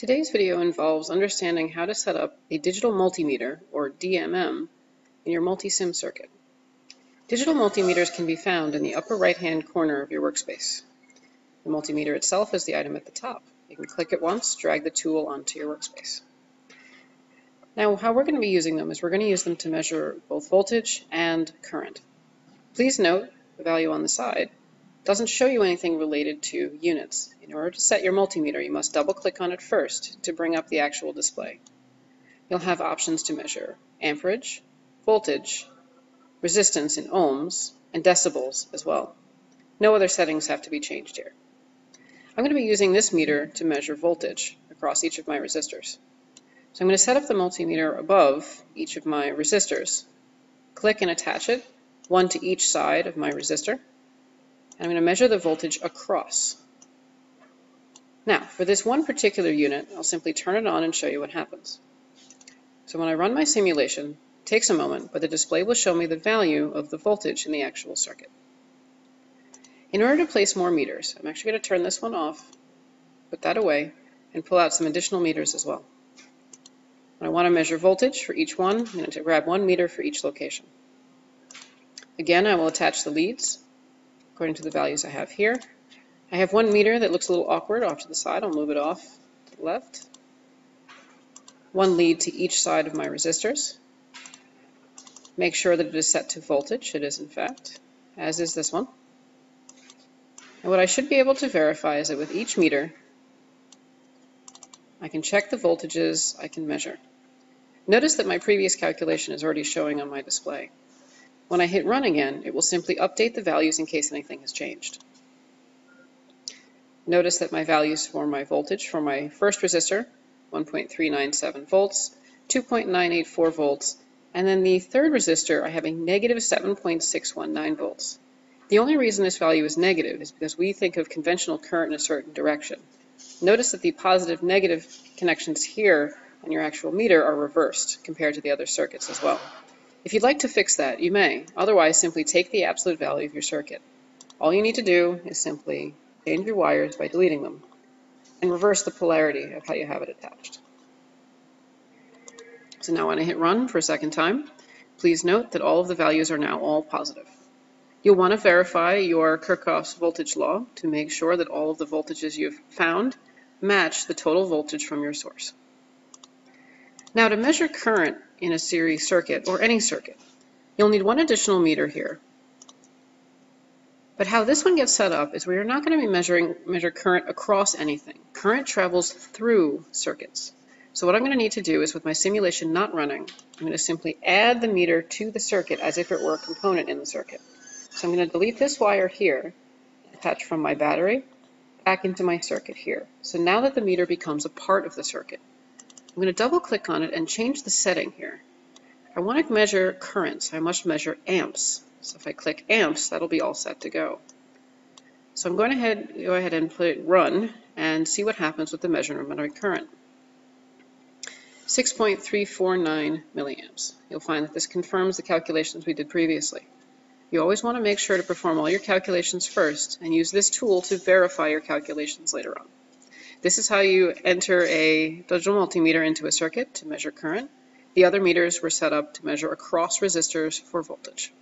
Today's video involves understanding how to set up a digital multimeter, or DMM, in your Multisim circuit. Digital multimeters can be found in the upper right-hand corner of your workspace. The multimeter itself is the item at the top. You can click it once, drag the tool onto your workspace. Now, how we're going to be using them is we're going to use them to measure both voltage and current. Please note the value on the side doesn't show you anything related to units. In order to set your multimeter, you must double click on it first to bring up the actual display. You'll have options to measure amperage, voltage, resistance in ohms, and decibels as well. No other settings have to be changed here. I'm going to be using this meter to measure voltage across each of my resistors. So I'm going to set up the multimeter above each of my resistors. Click and attach it, one to each side of my resistor. I'm going to measure the voltage across. Now, for this one particular unit, I'll simply turn it on and show you what happens. So when I run my simulation, it takes a moment, but the display will show me the value of the voltage in the actual circuit. In order to place more meters, I'm actually going to turn this one off, put that away, and pull out some additional meters as well. When I want to measure voltage for each one, I'm going to grab one meter for each location. Again, I will attach the leads according to the values I have here. I have one meter that looks a little awkward off to the side. I'll move it off to the left. One lead to each side of my resistors. Make sure that it is set to voltage. It is in fact, as is this one. And what I should be able to verify is that with each meter, I can check the voltages I can measure. Notice that my previous calculation is already showing on my display. When I hit run again, it will simply update the values in case anything has changed. Notice that my values for my voltage for my first resistor, 1.397 volts, 2.984 volts, and then the third resistor, I have a negative 7.619 volts. The only reason this value is negative is because we think of conventional current in a certain direction. Notice that the positive negative connections here on your actual meter are reversed compared to the other circuits as well. If you'd like to fix that, you may. Otherwise, simply take the absolute value of your circuit. All you need to do is simply change your wires by deleting them and reverse the polarity of how you have it attached. So now when I hit run for a second time, please note that all of the values are now all positive. You'll want to verify your Kirchhoff's voltage law to make sure that all of the voltages you've found match the total voltage from your source. Now to measure current in a series circuit, or any circuit. You'll need one additional meter here. But how this one gets set up is we are not going to be measuring measure current across anything. Current travels through circuits. So what I'm going to need to do is with my simulation not running, I'm going to simply add the meter to the circuit as if it were a component in the circuit. So I'm going to delete this wire here, attach from my battery, back into my circuit here. So now that the meter becomes a part of the circuit. I'm going to double click on it and change the setting here. I want to measure currents. I must measure amps. So if I click amps, that'll be all set to go. So I'm going to head, go ahead and put it run and see what happens with the measurement of current. 6.349 milliamps. You'll find that this confirms the calculations we did previously. You always want to make sure to perform all your calculations first and use this tool to verify your calculations later on. This is how you enter a digital multimeter into a circuit to measure current. The other meters were set up to measure across resistors for voltage.